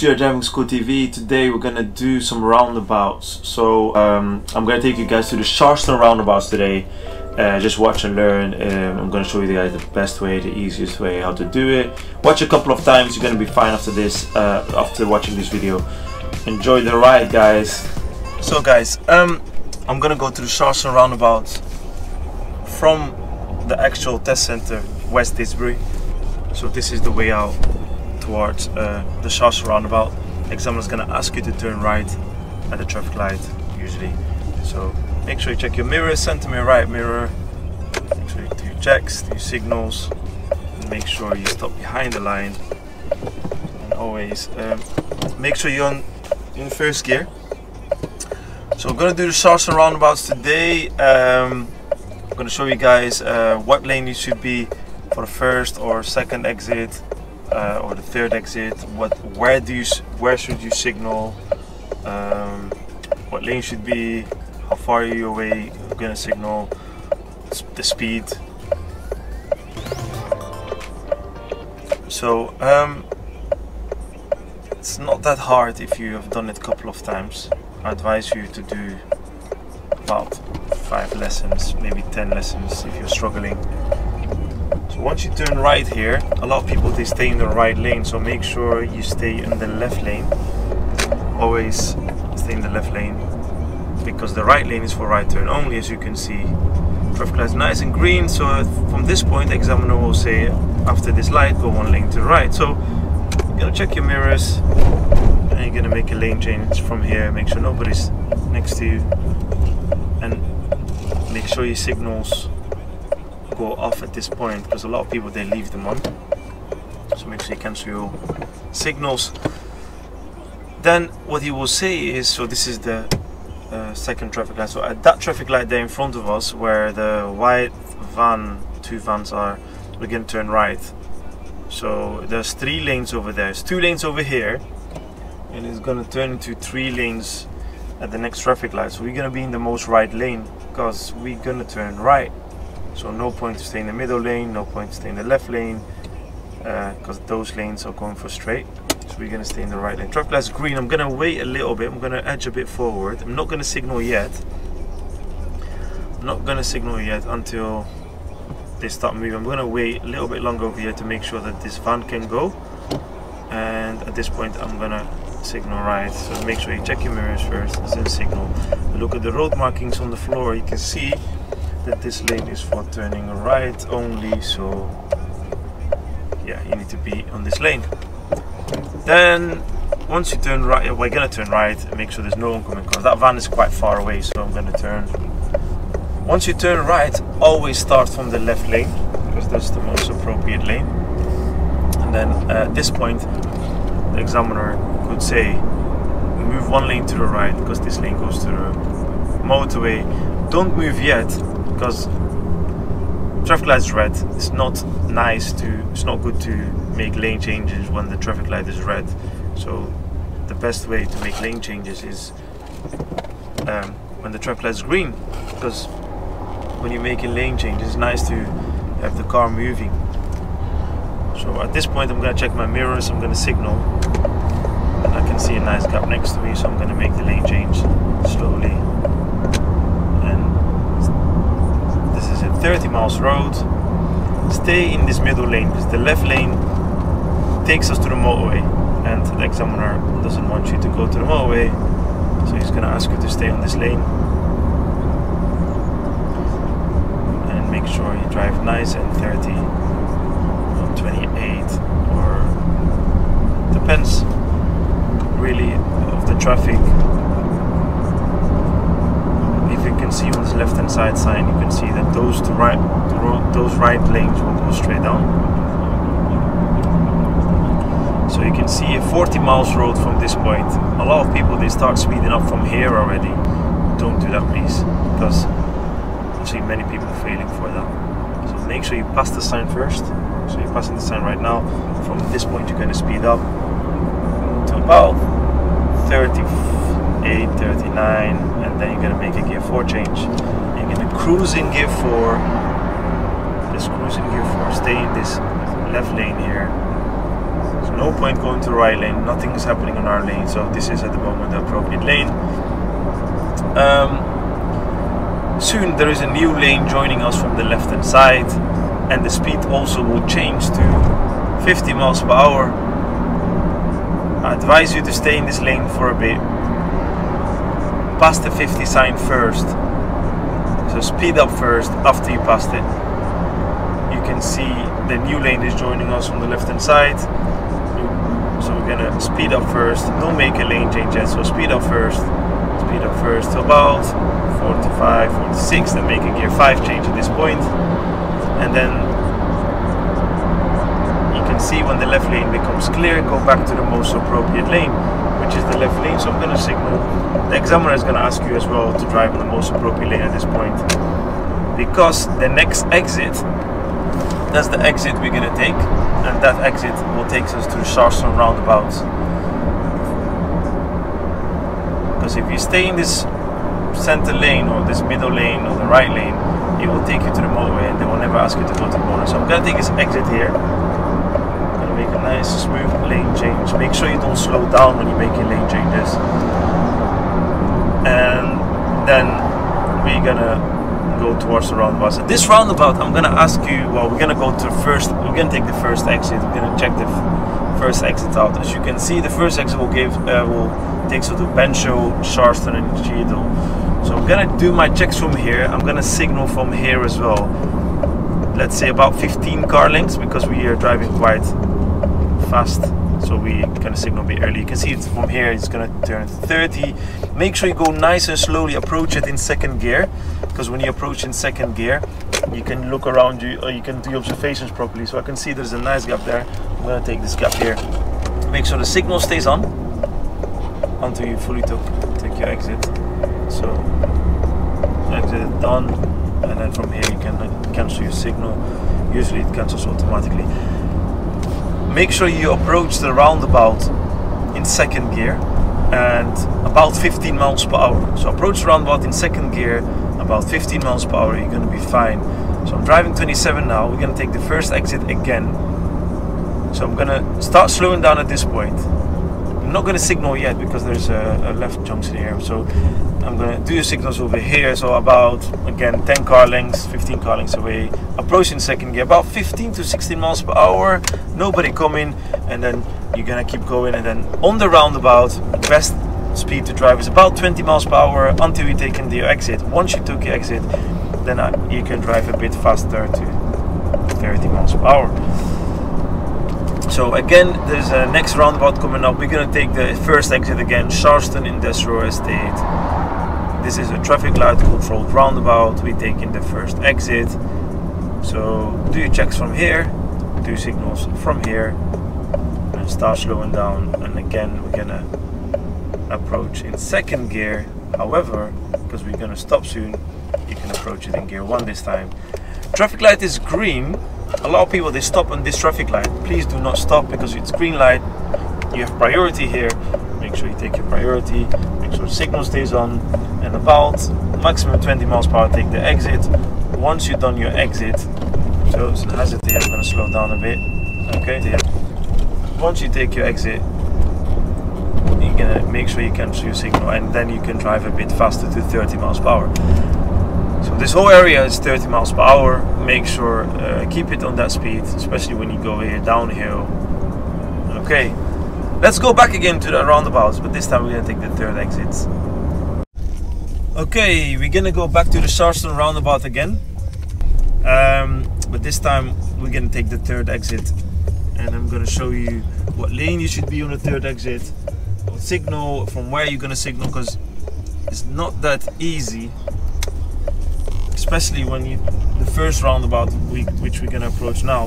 to Suja Driving School TV. Today we're gonna do some roundabouts. So um, I'm gonna take you guys to the Sharston roundabouts today. Uh, just watch and learn. Um, I'm gonna show you guys the best way, the easiest way how to do it. Watch a couple of times. You're gonna be fine after this. Uh, after watching this video, enjoy the ride, guys. So guys, um, I'm gonna go to the Sharston roundabouts from the actual test center, West Didsbury. So this is the way out towards uh, the Sharston roundabout. Examiner's gonna ask you to turn right at the traffic light usually. So make sure you check your mirror, center mirror, right mirror. Make sure you do your checks, do your signals. And make sure you stop behind the line. And always um, make sure you're on, in first gear. So we're gonna do the Sharston roundabouts today. Um, I'm gonna show you guys uh, what lane you should be for the first or second exit uh, or the third exit what where do you where should you signal um, what lane should be how far are you away you're gonna signal the speed? So um, it's not that hard if you have done it a couple of times. I advise you to do about five lessons maybe 10 lessons if you're struggling once you turn right here, a lot of people they stay in the right lane, so make sure you stay in the left lane. Always stay in the left lane because the right lane is for right turn only as you can see. Traffic light is nice and green, so from this point the examiner will say after this light go one lane to the right. So you're gonna check your mirrors and you're gonna make a lane change from here, make sure nobody's next to you and make sure your signals go off at this point because a lot of people they leave them on so make sure you cancel your signals. Then what you will see is so this is the uh, second traffic light. So at that traffic light there in front of us where the white van two vans are we're to turn right. So there's three lanes over there. There's two lanes over here and it's going to turn into three lanes at the next traffic light. So we're going to be in the most right lane because we're going to turn right so no point to stay in the middle lane, no point to stay in the left lane, because uh, those lanes are going for straight. So we're going to stay in the right lane. Traffic light's green. I'm going to wait a little bit. I'm going to edge a bit forward. I'm not going to signal yet. I'm not going to signal yet until they start moving. I'm going to wait a little bit longer over here to make sure that this van can go. And at this point, I'm going to signal right. So make sure you check your mirrors first, then signal. Look at the road markings on the floor. You can see that this lane is for turning right only so yeah you need to be on this lane. Then once you turn right we're gonna turn right and make sure there's no oncoming cars. That van is quite far away so I'm gonna turn. Once you turn right always start from the left lane because that's the most appropriate lane. And then uh, at this point the examiner could say move one lane to the right because this lane goes to the motorway. Don't move yet because traffic light is red. It's not nice to, it's not good to make lane changes when the traffic light is red. So the best way to make lane changes is um, when the traffic light is green because when you're making lane changes it's nice to have the car moving. So at this point I'm going to check my mirrors, I'm going to signal and I can see a nice gap next to me so I'm going to make the lane change slowly 30 miles road stay in this middle lane because the left lane takes us to the motorway and the examiner doesn't want you to go to the motorway so he's to ask you to stay on this lane. And make sure you drive nice and 30 not 28 or depends really of the traffic can see on this left hand side sign you can see that those right those right lanes will go straight down. So you can see a 40 miles road from this point. A lot of people they start speeding up from here already. Don't do that please because I see many people failing for that. So make sure you pass the sign first. So you're passing the sign right now. From this point you're going to speed up to about 38 39 and then you're to make a gear 4 change. You're to cruise in gear 4, just cruise in gear 4, stay in this left lane here. So no point going to the right lane. Nothing is happening on our lane, so this is at the moment the appropriate lane. Um, soon there is a new lane joining us from the left hand side, and the speed also will change to 50 miles per hour. I advise you to stay in this lane for a bit. Pass the 50 sign first. So speed up first after you passed it. You can see the new lane is joining us on the left hand side. So we're gonna speed up first. Don't make a lane change yet. So speed up first. Speed up first to about 45, 46. Then make a gear 5 change at this point. And then you can see when the left lane becomes clear, go back to the most appropriate lane, which is the left lane. So I'm gonna signal. The examiner is gonna ask you as well to drive in the most appropriate lane at this point. Because the next exit that's the exit we're gonna take and that exit will take us to Sharston roundabout because if you stay in this center lane or this middle lane or the right lane it will take you to the motorway and they will never ask you to go to the corner so I'm gonna take this exit here I'm gonna make a nice smooth lane change make sure you don't slow down when you're making lane changes and then we're gonna go towards the roundabout. So this roundabout, I'm gonna ask you. Well, we're gonna go to first. We're gonna take the first exit. We're gonna check the first exit out. As you can see, the first exit will give uh, will takes us to Benchill, Sharston, and Cheadle. So I'm gonna do my checks from here. I'm gonna signal from here as well. Let's say about 15 car lengths because we are driving quite fast so we kind of signal a bit early. You can see it from here, it's gonna turn 30. Make sure you go nice and slowly, approach it in second gear, because when you approach in second gear, you can look around you, or you can do observations properly. So I can see there's a nice gap there. I'm gonna take this gap here. Make sure the signal stays on until you fully take your exit. So exit done, and then from here you can uh, cancel your signal. Usually it cancels automatically make sure you approach the roundabout in second gear and about 15 miles per hour. So approach the roundabout in second gear, about 15 miles per hour, you're gonna be fine. So I'm driving 27 now, we're gonna take the first exit again. So I'm gonna start slowing down at this point. I'm not gonna signal yet because there's a, a left junction here. So I'm gonna do the signals over here. So about again 10 car lengths, 15 car lengths away. Approaching second gear, about 15 to 16 miles per hour. Nobody coming, and then you're gonna keep going. And then on the roundabout, best speed to drive is about 20 miles per hour until you take in the exit. Once you took the exit, then uh, you can drive a bit faster to 30 miles per hour. So again, there's a next roundabout coming up. We're gonna take the first exit again, Sharston Industrial Estate. This is a traffic light controlled roundabout. We take in the first exit. So do your checks from here, do signals from here, and start slowing down. And again, we're gonna approach in second gear. However, because we're gonna stop soon, you can approach it in gear one this time. Traffic light is green, a lot of people they stop on this traffic light please do not stop because it's green light you have priority here make sure you take your priority make sure signal stays on and about maximum 20 miles per hour take the exit once you've done your exit so hazard here i'm to slow down a bit okay here. once you take your exit you're gonna make sure you cancel your signal and then you can drive a bit faster to 30 miles per hour so this whole area is 30 miles per hour. Make sure uh, keep it on that speed, especially when you go here downhill. Okay, let's go back again to the roundabouts, but this time we're gonna take the third exit. Okay, we're gonna go back to the Sharston roundabout again. Um, but this time we're gonna take the third exit. And I'm gonna show you what lane you should be on the third exit, what signal, from where you're gonna signal, because it's not that easy especially when you the first roundabout we, which we're gonna approach now.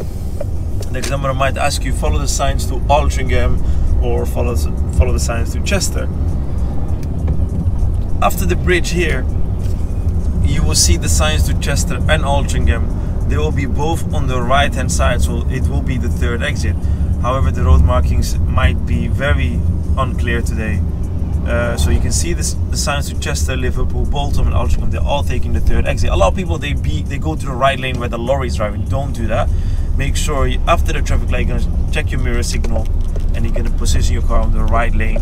The examiner might ask you follow the signs to Altrincham or follow follow the signs to Chester after the bridge here you will see the signs to Chester and Altrincham they will be both on the right hand side so it will be the third exit however the road markings might be very unclear today uh, so you can see this, the signs to Chester, Liverpool, Bolton, and Altrincham. They're all taking the third exit. A lot of people they be they go to the right lane where the lorry is driving. Don't do that. Make sure you, after the traffic light, you're gonna check your mirror signal, and you're going to position your car on the right lane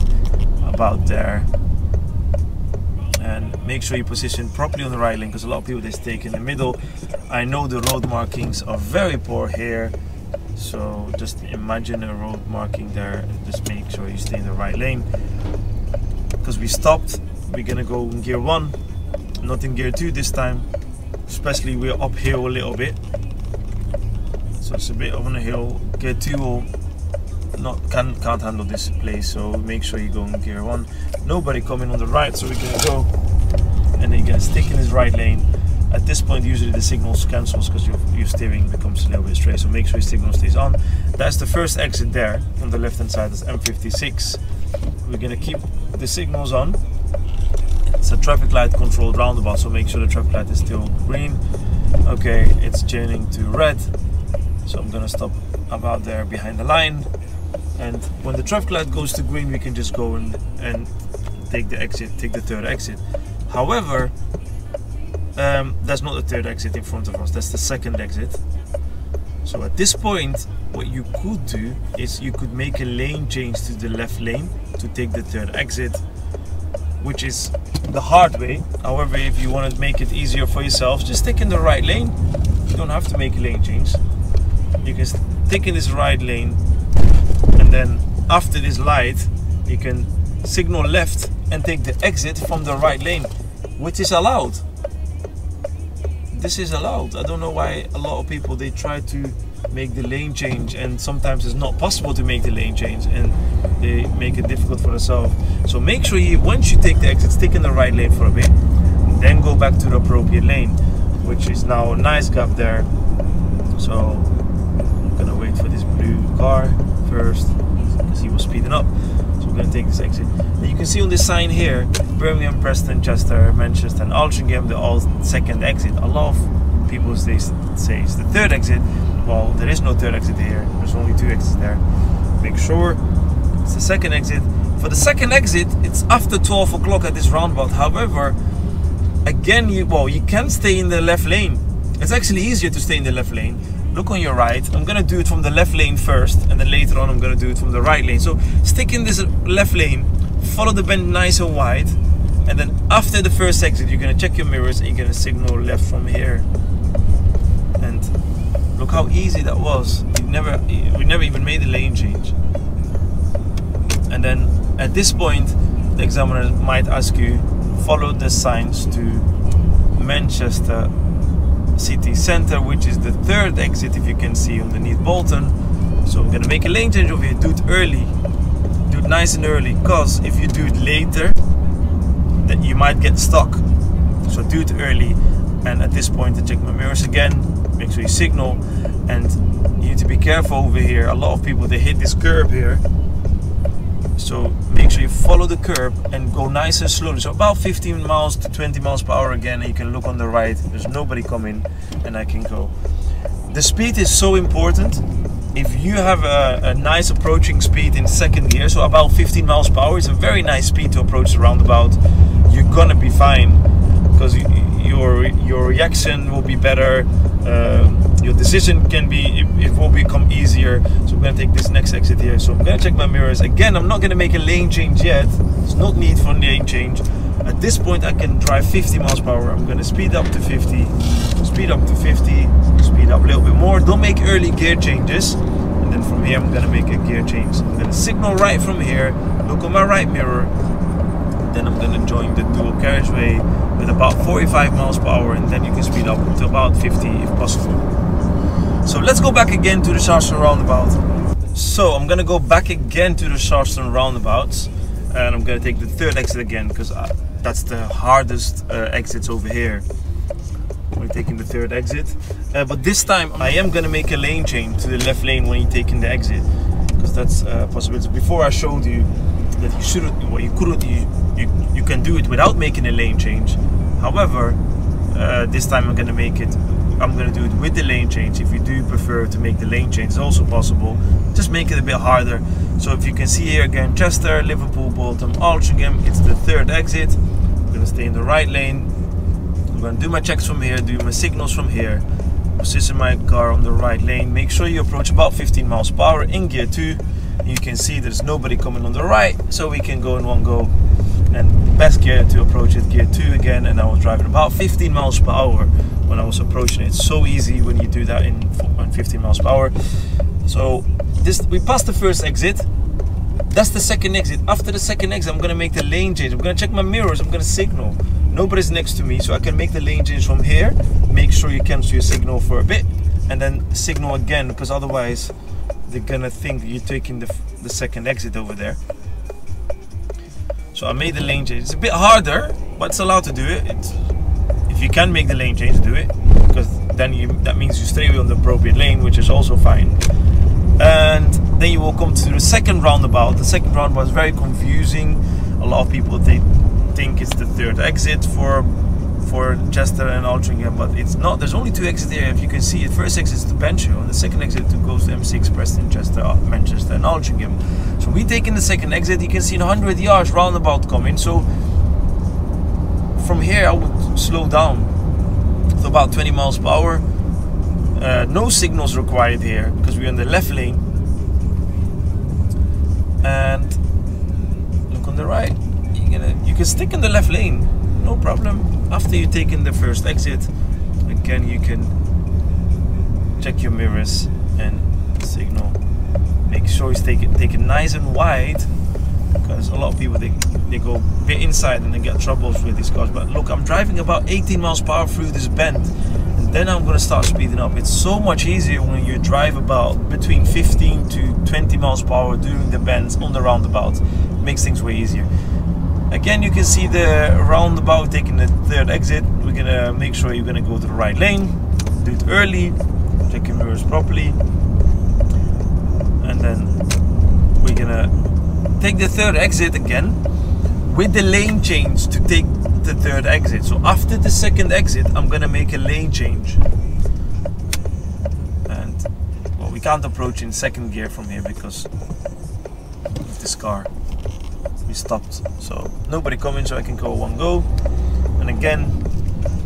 about there and make sure you position properly on the right lane because a lot of people they stake in the middle. I know the road markings are very poor here so just imagine a road marking there just make sure you stay in the right lane. Because we stopped we're gonna go in gear one not in gear two this time especially we're uphill a little bit. So it's a bit on a hill. Gear two will not can, can't handle this place so make sure you go in gear one. Nobody coming on the right so we're gonna go and then you're gonna stick in his right lane. At this point usually the signal cancels because your, your steering becomes a little bit straight so make sure your signal stays on. That's the first exit there on the left hand side is M56 we're gonna keep the signals on. It's a traffic light controlled roundabout so make sure the traffic light is still green. Okay it's changing to red so I'm gonna stop about there behind the line and when the traffic light goes to green we can just go and, and take the exit take the third exit. However um, that's not the third exit in front of us. That's the second exit. So at this point what you could do is you could make a lane change to the left lane to take the third exit which is the hard way. However if you want to make it easier for yourself just stick in the right lane. You don't have to make a lane change. You can stick in this right lane then after this light you can signal left and take the exit from the right lane which is allowed. This is allowed. I don't know why a lot of people they try to make the lane change and sometimes it's not possible to make the lane change and they make it difficult for themselves. So make sure you once you take the exit stick in the right lane for a bit then go back to the appropriate lane which is now a nice gap there. So i'm gonna wait for this blue car first he was speeding up. So we're gonna take this exit. And you can see on this sign here birmingham preston chester manchester and altrincham the all second exit. A lot of people say, say it's the third exit. Well there is no third exit here. There's only two exits there. Make sure it's the second exit. For the second exit it's after 12 o'clock at this roundabout. However again you well you can stay in the left lane. It's actually easier to stay in the left lane look on your right. I'm gonna do it from the left lane first and then later on I'm gonna do it from the right lane. So stick in this left lane follow the bend nice and wide and then after the first exit you're gonna check your mirrors and you're gonna signal left from here. And look how easy that was. We never we never even made a lane change. And then at this point the examiner might ask you follow the signs to Manchester city center which is the third exit if you can see underneath Bolton. So I'm gonna make a lane change over here. Do it early. Do it nice and early because if you do it later then you might get stuck. So do it early and at this point I check my mirrors again make sure you signal and you need to be careful over here. A lot of people they hit this curb here so make sure you follow the curb and go nice and slowly. So about 15 miles to 20 miles per hour again you can look on the right. There's nobody coming and I can go. The speed is so important. If you have a, a, nice approaching speed in second gear so about 15 miles per hour is a very nice speed to approach the roundabout you're gonna be fine because your your reaction will be better uh, your decision can be it, it, will become easier. So I'm gonna take this next exit here. So I'm gonna check my mirrors. Again I'm not gonna make a lane change yet. There's no need for lane change. At this point I can drive 50 miles per hour. I'm gonna speed up to 50 speed up to 50 speed up a little bit more. Don't make early gear changes. And then from here I'm gonna make a gear change. I'm gonna signal right from here. Look on my right mirror then I'm gonna join the dual carriageway with about 45 miles per hour and then you can speed up to about 50 if possible. So let's go back again to the Sharston roundabout so I'm gonna go back again to the Sharston roundabouts and I'm gonna take the third exit again because that's the hardest uh, exits over here. We're taking the third exit. Uh, but this time I am gonna make a lane change to the left lane when you're taking the exit because that's a possibility. Before I showed you that you shouldn't well you couldn't you, you, you can do it without making a lane change. However uh, this time I'm gonna make it I'm gonna do it with the lane change. If you do prefer to make the lane change it's also possible. Just make it a bit harder. So if you can see here again Chester Liverpool Bolton Altrincham it's the third exit. I'm gonna stay in the right lane. I'm gonna do my checks from here do my signals from here. Position my car on the right lane. Make sure you approach about 15 miles per hour in gear 2 You can see there's nobody coming on the right, so we can go in one go. And best gear to approach it, gear two again, and I was driving about 15 miles per hour when I was approaching it. It's so easy when you do that in, in 15 miles per hour. So this we passed the first exit. That's the second exit. After the second exit, I'm gonna make the lane change. I'm gonna check my mirrors. I'm gonna signal. Nobody's next to me, so I can make the lane change from here. Make sure you cancel your signal for a bit, and then signal again, because otherwise they're gonna think you're taking the, the second exit over there. So I made the lane change. It's a bit harder, but it's allowed to do it. It's, if you can make the lane change, do it, because then you that means you stay on the appropriate lane, which is also fine and then you will come to the second roundabout. The second roundabout is very confusing. A lot of people they think it's the third exit for for Chester and Altrincham, but it's not. There's only two exits there. If you can see, the first exit is to Benchill, and the second exit to goes to M6 Preston, Chester, Manchester, and Altrincham. So we take in the second exit. You can see 100 yards roundabout coming. So from here, I would slow down to about 20 miles per hour uh, no signals required here because we're in the left lane. And look on the right. Gonna you can stick in the left lane, no problem. After you take in the first exit, again you can check your mirrors and signal. Make sure you take it take it nice and wide because a lot of people they, they go bit inside and they get troubles with these cars. But look, I'm driving about 18 miles per hour through this bend and then I'm gonna start speeding up. It's so much easier when you drive about between 15 to 20 miles per hour during the bends on the roundabout. It makes things way easier. Again, you can see the roundabout taking the third exit. We're gonna make sure you're gonna go to the right lane. Do it early, check your mirrors properly, and then we're gonna take the third exit again with the lane change to take the third exit. So after the second exit, I'm gonna make a lane change. And well, we can't approach in second gear from here because of this car. Stopped, so nobody coming, so I can go one go. And again,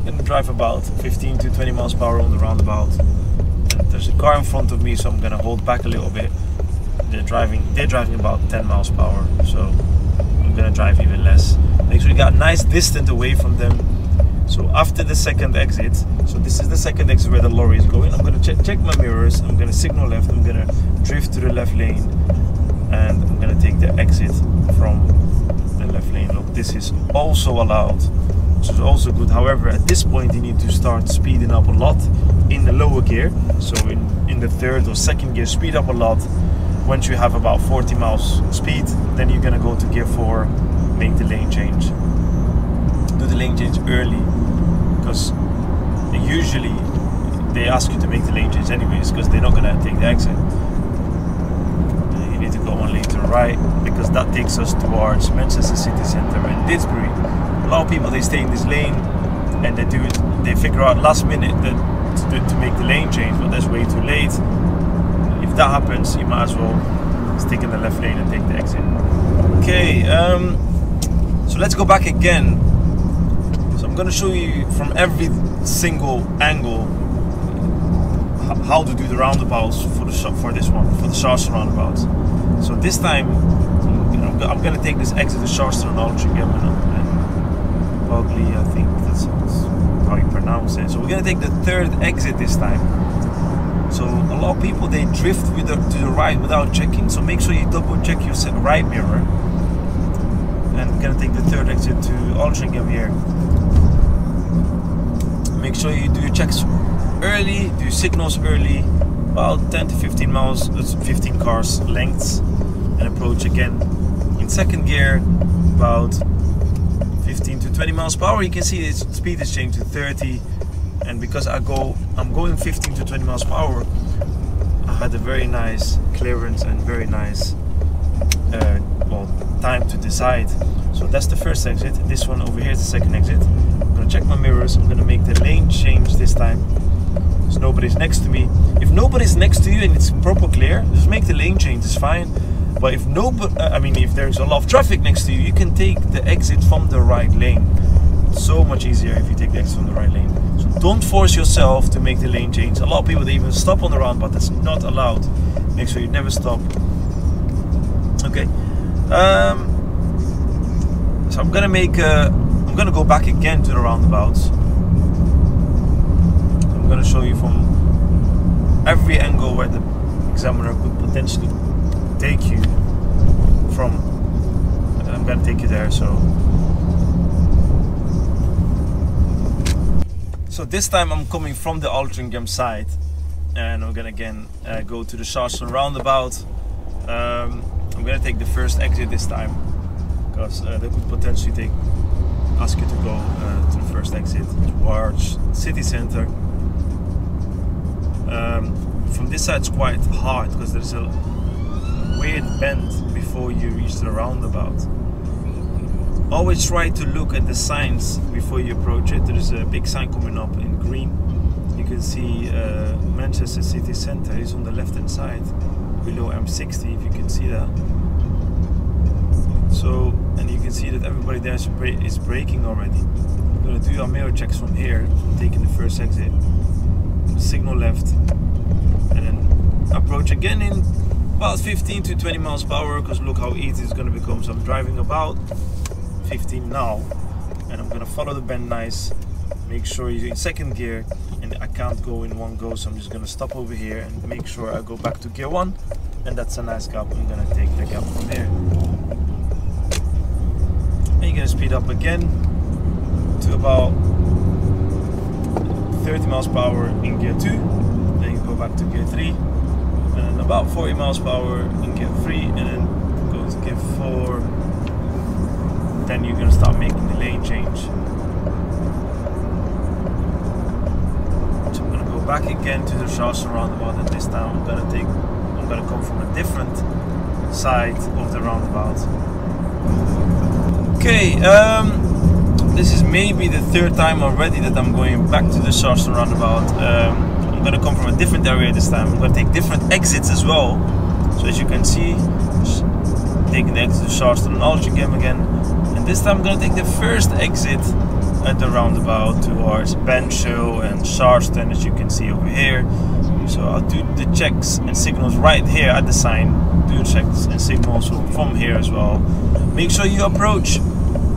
gonna drive about 15 to 20 miles per hour on the roundabout. And there's a car in front of me, so I'm gonna hold back a little bit. They're driving, they're driving about 10 miles per hour, so I'm gonna drive even less. Make sure you got nice distance away from them. So after the second exit, so this is the second exit where the lorry is going. I'm gonna check, check my mirrors. I'm gonna signal left. I'm gonna drift to the left lane, and I'm gonna take the exit from the left lane. Look, this is also allowed. This is also good. However, at this point, you need to start speeding up a lot in the lower gear. So in in the third or second gear, speed up a lot once you have about 40 miles speed, then you're gonna go to gear 4, make the lane change. Do the lane change early, because usually they ask you to make the lane change anyways, because they're not gonna take the exit. Need to right, because that takes us towards Manchester City Centre and Didsbury. A lot of people, they stay in this lane, and they do it, they figure out last minute that to, to make the lane change, but that's way too late If that happens, you might as well stick in the left lane and take the exit. Okay, um, so let's go back again. So I'm going to show you from every single angle how to do the roundabouts for the for this one for the Sharston roundabouts. So this time, you know, I'm to take this exit to Sharston and Altrincham and, and I think that's how you pronounce it. So we're to take the third exit this time. So a lot of people they drift with the, to the right without checking. So make sure you double check your right mirror. And we're gonna take the third exit to Altrincham here. Make sure you do your checks early, do signals early, about 10 to 15 miles, 15 cars lengths, and approach again in second gear, about 15 to 20 miles per hour. You can see the speed is changed to 30 and because I go I'm going 15 to 20 miles per hour I had a very nice clearance and very nice uh, well time to decide. So that's the first exit. This one over here is the second exit. I'm gonna check my mirrors. I'm gonna make the lane change this time. So nobody's next to me. If nobody's next to you and it's proper clear just make the lane change. It's fine but if nobody uh, I mean if there's a lot of traffic next to you you can take the exit from the right lane so much easier if you take the exit from the right lane So don't force yourself to make the lane change. A lot of people they even stop on the round, but that's not allowed. Make sure you never stop. Okay. Um, so I'm gonna make. A, I'm gonna go back again to the roundabouts. I'm gonna show you from every angle where the examiner could potentially take you from. I'm gonna take you there. So. So this time I'm coming from the Altrincham side and I'm gonna again uh, go to the Sharston roundabout. Um, I'm gonna take the first exit this time because uh, they could potentially take ask you to go uh, to the first exit towards city center. Um, from this side it's quite hard because there's a weird bend before you reach the roundabout. Always try to look at the signs before you approach it. There is a big sign coming up in green you can see uh, Manchester city centre is on the left hand side below M60 if you can see that so and you can see that everybody there is, bra is braking already I'm gonna do our mirror checks from here taking the first exit signal left and then approach again in about 15 to 20 miles per hour because look how easy it's gonna become. So I'm driving about 15 now and I'm gonna follow the bend nice make sure you're in second gear and I can't go in one go so I'm just gonna stop over here and make sure I go back to gear one and that's a nice gap I'm gonna take the gap from there and you're gonna speed up again to about 30 miles per hour in gear 2 then you go back to gear 3 about 40 miles per hour in gear 3 and then go to gear 4 then you're gonna start making the lane change so I'm gonna go back again to the Sharston roundabout and this time I'm gonna take I'm gonna come from a different side of the roundabout. Okay, um, this is maybe the third time already that I'm going back to the Sharston roundabout. Um, gonna come from a different area this time. I'm gonna take different exits as well. So as you can see, taking the exit to Sharston and Altrincham again. And this time I'm gonna take the first exit at the roundabout towards Benchill and Sharston as you can see over here. So I'll do the checks and signals right here at the sign. Do checks and signals from here as well. Make sure you approach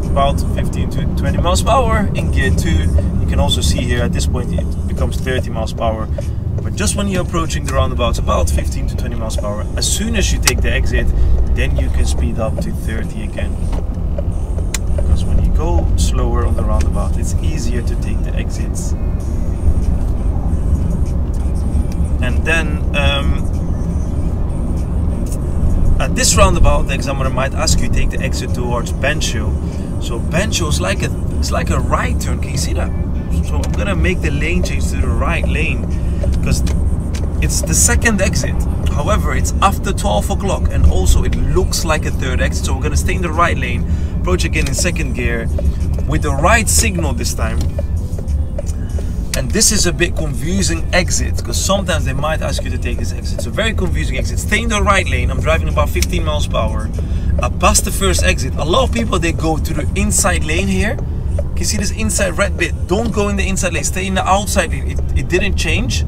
about 15 to 20 miles per hour in gear 2. You can also see here at this point becomes 30 miles per hour. But just when you're approaching the roundabout, about 15 to 20 miles per hour. As soon as you take the exit, then you can speed up to 30 again Because when you go slower on the roundabout. It's easier to take the exits. And then um, at this roundabout, the examiner might ask you to take the exit towards Benchill. So Benchill is like a it's like a right turn. Can you see that? So I'm gonna make the lane change to the right lane because it's the second exit. However, it's after 12 o'clock and also it looks like a third exit. So we're gonna stay in the right lane approach again in second gear with the right signal this time. And this is a bit confusing exit because sometimes they might ask you to take this exit. A very confusing exit. Stay in the right lane. I'm driving about 15 miles per hour. I passed the first exit. A lot of people they go to the inside lane here. You see this inside red bit? Don't go in the inside lane. Stay in the outside lane. It, it didn't change.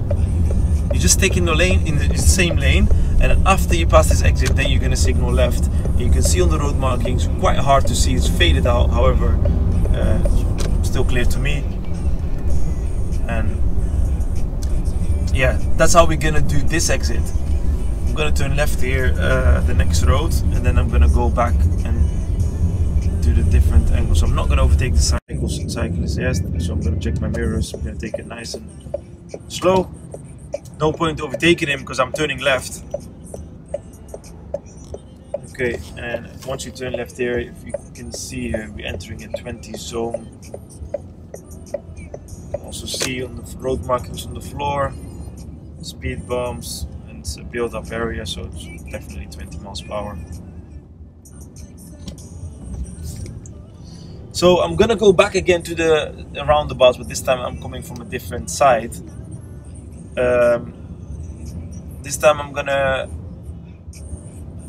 You just take in the lane in the same lane and after you pass this exit then you're to signal left you can see on the road markings quite hard to see it's faded out however uh, still clear to me and yeah that's how we're gonna do this exit I'm gonna turn left here uh, the next road and then I'm gonna go back the different angles so I'm not gonna overtake the cycles cyclists yes so I'm gonna check my mirrors I'm gonna take it nice and slow no point overtaking him because I'm turning left Okay, and once you turn left here, if you can see here, we're entering a 20 zone. also see on the road markings on the floor, speed bumps, and it's a build-up area, so it's definitely 20 miles per hour. So I'm gonna go back again to the, roundabouts, but this time I'm coming from a different side. Um, this time I'm gonna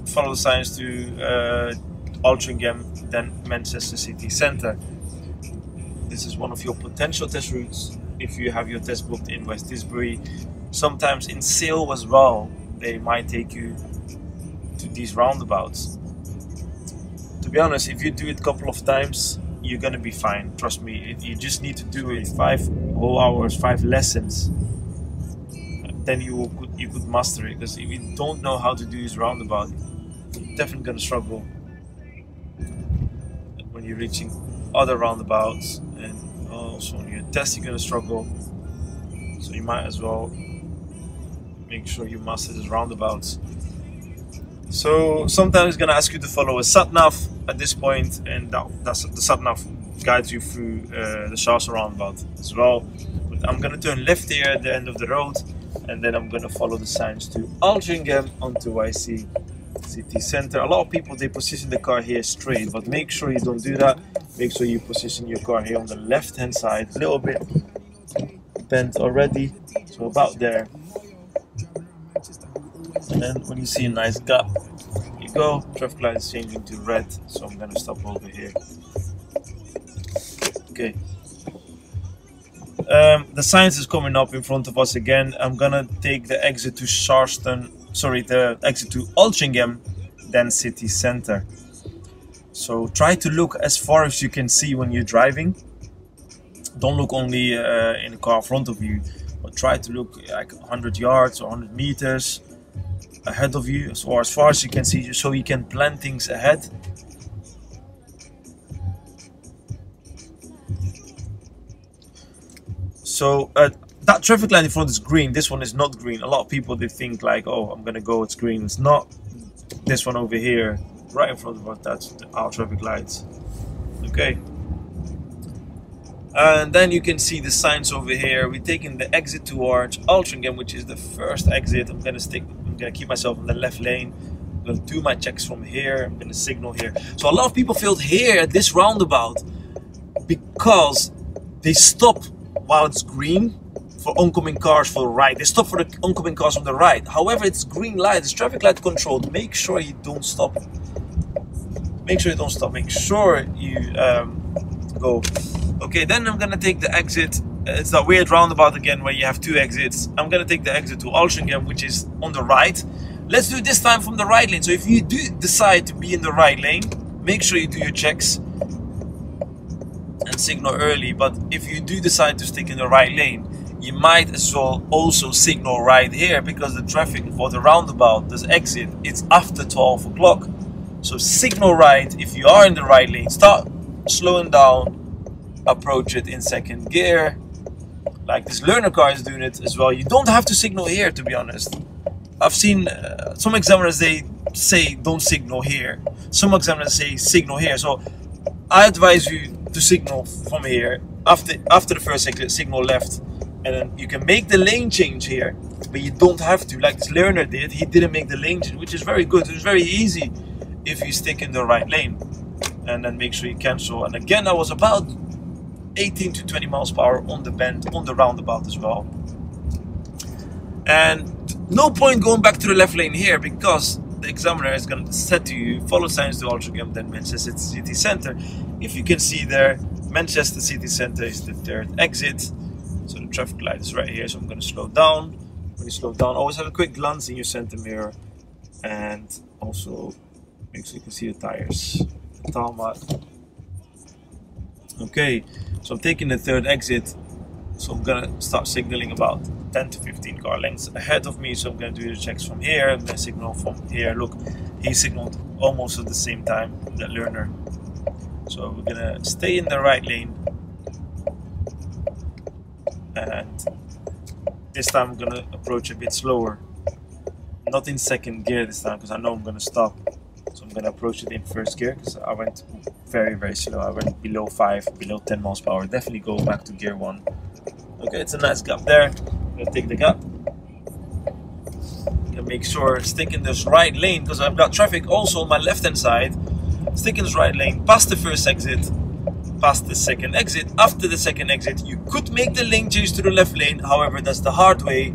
follow the signs to uh, Altrincham, then Manchester City Centre. This is one of your potential test routes if you have your test booked in West. Sometimes in Sale as well, they might take you to these roundabouts. To be honest, if you do it a couple of times, you're gonna be fine. Trust me. You just need to do it five whole hours, five lessons. Then you could you could master it. Because if you don't know how to do this roundabout, you're definitely gonna struggle when you're reaching other roundabouts, and also when you're test, you're gonna struggle. So you might as well make sure you master these roundabouts. So sometimes it's gonna ask you to follow a satnav at this point, and that, that's the satnav guides you through uh, the Sharston roundabout as well. But I'm gonna turn left here at the end of the road, and then I'm gonna follow the signs to Altrincham onto YC city center. A lot of people they position the car here straight, but make sure you don't do that. Make sure you position your car here on the left hand side, a little bit bent already, so about there. And then when you see a nice gap, you go. Traffic light is changing to red, so I'm gonna stop over here. Okay. Um, the signs is coming up in front of us again. I'm gonna take the exit to Sharston, sorry, the exit to Altrincham, then city center. So try to look as far as you can see when you're driving. Don't look only uh, in the car in front of you, but try to look like 100 yards or 100 meters ahead of you or as far as you can see so you can plan things ahead. So uh, that traffic light in front is green this one is not green. A lot of people they think like oh i'm gonna go it's green. It's not. This one over here right in front of us that's our traffic lights. Okay. And then you can see the signs over here. We're taking the exit towards Altrincham which is the first exit. I'm gonna stick gonna keep myself in the left lane. I'm gonna do my checks from here. I'm gonna signal here. So a lot of people failed here at this roundabout because they stop while it's green for oncoming cars for the right. They stop for the oncoming cars on the right. However, it's green light, it's traffic light controlled. Make sure you don't stop. Make sure you don't stop. Make sure you um, go. Okay, then I'm gonna take the exit it's that weird roundabout again where you have two exits. I'm gonna take the exit to Altrincham, which is on the right. Let's do this time from the right lane. So if you do decide to be in the right lane, make sure you do your checks and signal early. But if you do decide to stick in the right lane, you might as well also signal right here because the traffic for the roundabout, this exit, it's after 12 o'clock. So signal right if you are in the right lane. Start slowing down, approach it in second gear like this learner car is doing it as well. You don't have to signal here, to be honest. I've seen uh, some examiners they say don't signal here. Some examiners say signal here. So I advise you to signal from here after after the first signal left, and then you can make the lane change here. But you don't have to, like this learner did. He didn't make the lane change, which is very good. It's very easy if you stick in the right lane, and then make sure you cancel. And again, I was about 18 to 20 miles per hour on the bend, on the roundabout as well. And no point going back to the left lane here because the examiner is going to set to you follow signs to Altrincham, then Manchester City Centre. If you can see there, Manchester City Centre is the third exit. So the traffic light is right here, so I'm going to slow down. When you slow down, always have a quick glance in your center mirror and also make sure you can see the tires. Tarmac Okay, so I'm taking the third exit. So I'm gonna start signaling about 10 to 15 car lengths ahead of me. So I'm gonna do the checks from here. I'm signal from here. Look, he signaled almost at the same time, that learner. So we're gonna stay in the right lane. And this time I'm gonna approach a bit slower. Not in second gear this time because I know I'm gonna stop. I'm gonna approach it in first gear because I went very very slow. I went below 5, below 10 miles per hour. Definitely go back to gear 1. Okay, it's a nice gap there. I'm gonna take the gap. Gonna make sure stick in this right lane because I've got traffic also on my left hand side. Stick in this right lane, past the first exit, past the second exit. After the second exit, you could make the lane change to the left lane. However, that's the hard way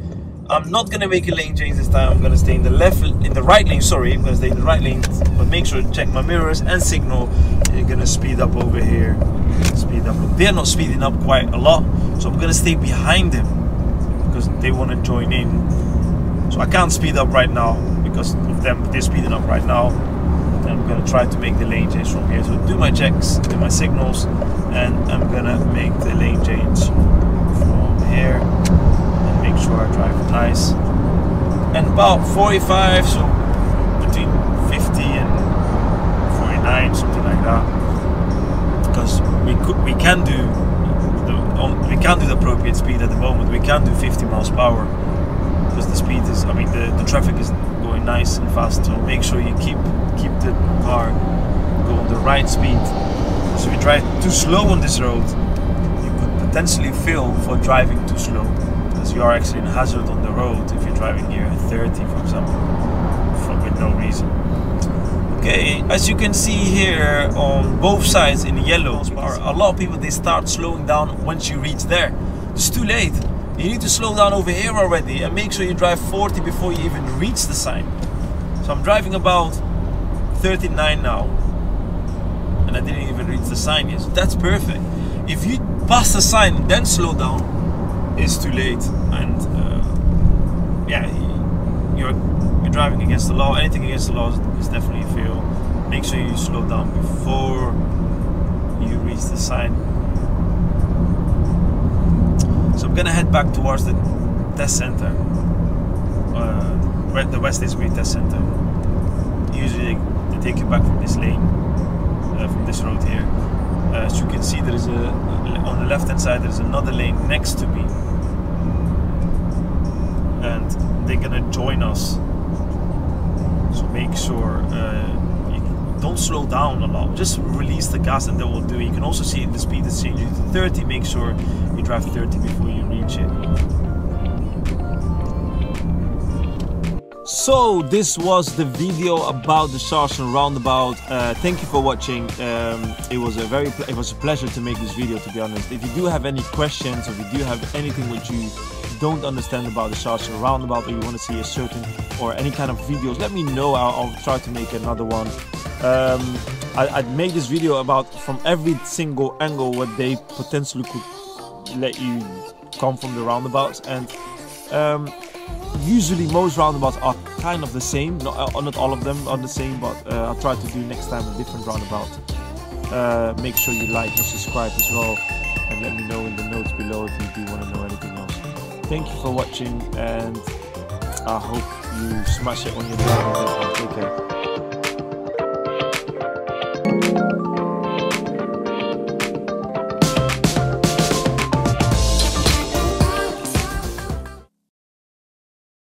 I'm not gonna make a lane change this time. I'm gonna stay in the left, in the right lane. Sorry, I'm gonna stay in the right lane, but make sure to check my mirrors and signal. You're gonna speed up over here. Speed up. They're not speeding up quite a lot, so I'm gonna stay behind them because they want to join in. So I can't speed up right now because of them. They're speeding up right now. I'm gonna try to make the lane change from here. So do my checks, do my signals, and I'm gonna make the lane change from here I drive nice. And about 45, so between 50 and 49, something like that. Because we could, we can do the, we can do the appropriate speed at the moment. We can do 50 miles per hour because the speed is, I mean, the, the traffic is going nice and fast. So make sure you keep keep the car going the right speed. So if you drive too slow on this road, you could potentially fail for driving too slow because you are actually in hazard on the road if you're driving here at 30, for example, for, with no reason. Okay, as you can see here on both sides in yellow, a lot of people they start slowing down once you reach there. It's too late. You need to slow down over here already and make sure you drive 40 before you even reach the sign. So I'm driving about 39 now and I didn't even reach the sign yet. So that's perfect. If you pass the sign then slow down, it's too late. And uh, yeah, you're you're driving against the law. Anything against the law is definitely a fail. Make sure you slow down before you reach the sign. So I'm gonna head back towards the test center, uh, the West Didsbury Test Center. Usually they, take you back from this lane, uh, from this road here. As you can see, there is a on the left hand side there is another lane next to me, they're gonna join us. So make sure uh, you don't slow down a lot. Just release the gas, and that will do. You can also see the speed is changing to 30. Make sure you drive 30 before you reach it. So this was the video about the Sharston roundabout. Uh, thank you for watching. Um, it was a very it was a pleasure to make this video. To be honest, if you do have any questions or if you do have anything which you don't understand about the Sharston roundabout or you want to see a certain or any kind of videos, let me know. I'll, I'll try to make another one. Um, I, I'd make this video about from every single angle what they potentially could let you come from the roundabouts and. Um, usually most roundabouts are kind of the same not, uh, not all of them are the same but uh, I'll try to do next time a different roundabout uh, make sure you like and subscribe as well and let me know in the notes below if you do want to know thank you for watching and I hope you smash it on your driving take care